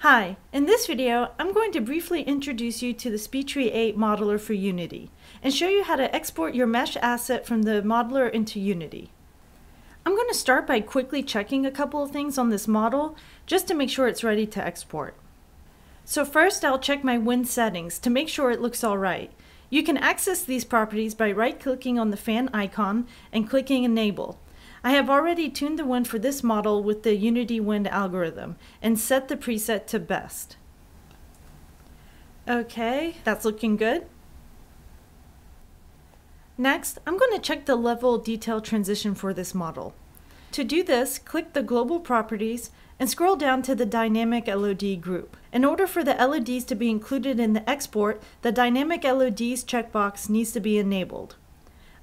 Hi, in this video, I'm going to briefly introduce you to the SpeedTree 8 modeler for Unity and show you how to export your mesh asset from the modeler into Unity. I'm going to start by quickly checking a couple of things on this model just to make sure it's ready to export. So first I'll check my wind settings to make sure it looks alright. You can access these properties by right-clicking on the fan icon and clicking Enable. I have already tuned the wind for this model with the Unity Wind algorithm and set the preset to best. Okay, that's looking good. Next, I'm going to check the level detail transition for this model. To do this, click the Global Properties and scroll down to the Dynamic LOD group. In order for the LODs to be included in the export, the Dynamic LODs checkbox needs to be enabled.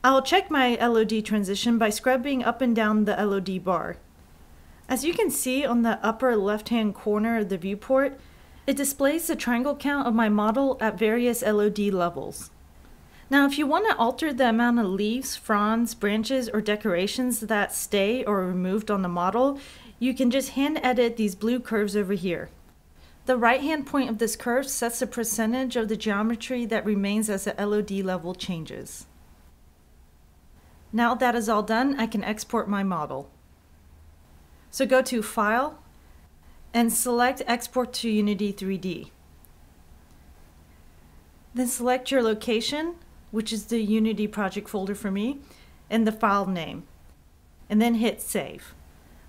I'll check my LOD transition by scrubbing up and down the LOD bar. As you can see on the upper left-hand corner of the viewport, it displays the triangle count of my model at various LOD levels. Now if you want to alter the amount of leaves, fronds, branches, or decorations that stay or are removed on the model, you can just hand edit these blue curves over here. The right hand point of this curve sets the percentage of the geometry that remains as the LOD level changes. Now that is all done, I can export my model. So go to File and select Export to Unity 3D. Then select your location, which is the Unity project folder for me, and the file name, and then hit Save.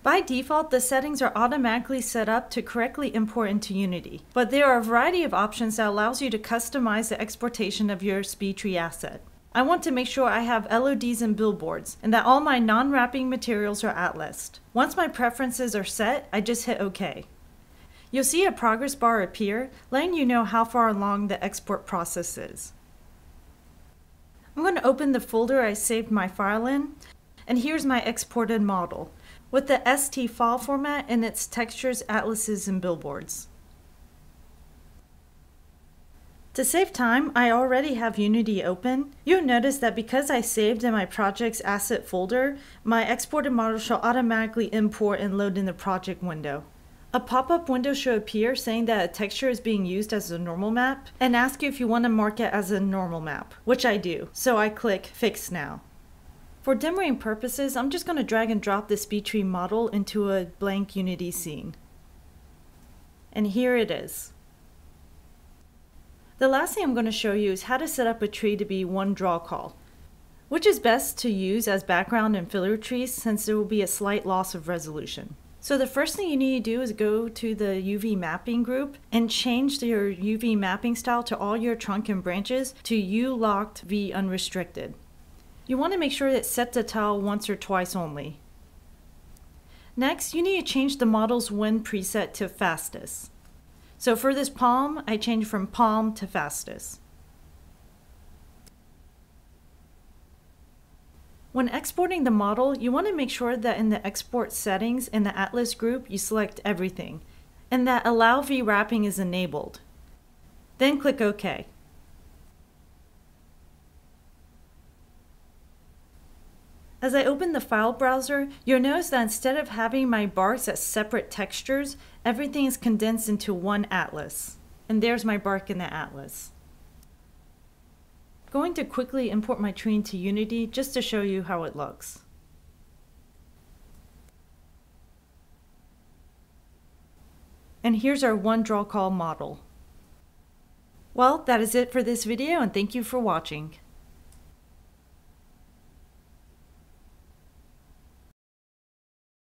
By default, the settings are automatically set up to correctly import into Unity, but there are a variety of options that allows you to customize the exportation of your SpeedTree asset. I want to make sure I have LODs and billboards, and that all my non-wrapping materials are atlased. Once my preferences are set, I just hit OK. You'll see a progress bar appear, letting you know how far along the export process is. I'm going to open the folder I saved my file in, and here's my exported model, with the ST file format and its textures, atlases, and billboards. To save time, I already have Unity open. You'll notice that because I saved in my project's asset folder, my exported model shall automatically import and load in the project window. A pop-up window should appear saying that a texture is being used as a normal map and ask you if you want to mark it as a normal map, which I do, so I click Fix Now. For demoing purposes, I'm just going to drag and drop this SpeedTree model into a blank Unity scene. And here it is. The last thing I'm going to show you is how to set up a tree to be one draw call, which is best to use as background and filler trees since there will be a slight loss of resolution. So the first thing you need to do is go to the UV mapping group and change your UV mapping style to all your trunk and branches to U locked V unrestricted. You want to make sure it's set to tile once or twice only. Next, you need to change the model's wind preset to fastest. So for this palm, I change from palm to fastest. When exporting the model, you want to make sure that in the export settings in the Atlas group, you select everything, and that Allow V-Wrapping is enabled. Then click OK. As I open the file browser, you'll notice that instead of having my barks as separate textures, everything is condensed into one atlas. And there's my bark in the atlas. I'm going to quickly import my tree into Unity just to show you how it looks. And here's our one draw call model. Well, that is it for this video and thank you for watching.